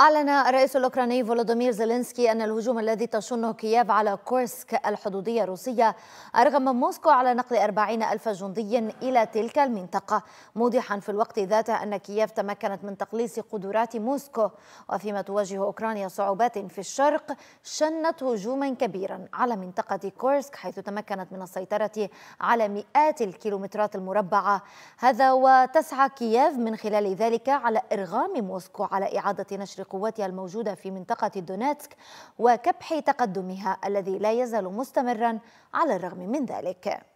أعلن الرئيس الأوكراني فولودومير زيلينسكي أن الهجوم الذي تشنه كييف على كورسك الحدودية الروسية أرغم موسكو على نقل أربعين ألف جندي إلى تلك المنطقة موضحا في الوقت ذاته أن كييف تمكنت من تقليص قدرات موسكو وفيما تواجه أوكرانيا صعوبات في الشرق شنت هجوما كبيرا على منطقة كورسك حيث تمكنت من السيطرة على مئات الكيلومترات المربعة. هذا وتسعى كييف من خلال ذلك على إرغام موسكو على إعادة نشر قواتها الموجودة في منطقة دونيتسك وكبح تقدمها الذي لا يزال مستمرا على الرغم من ذلك.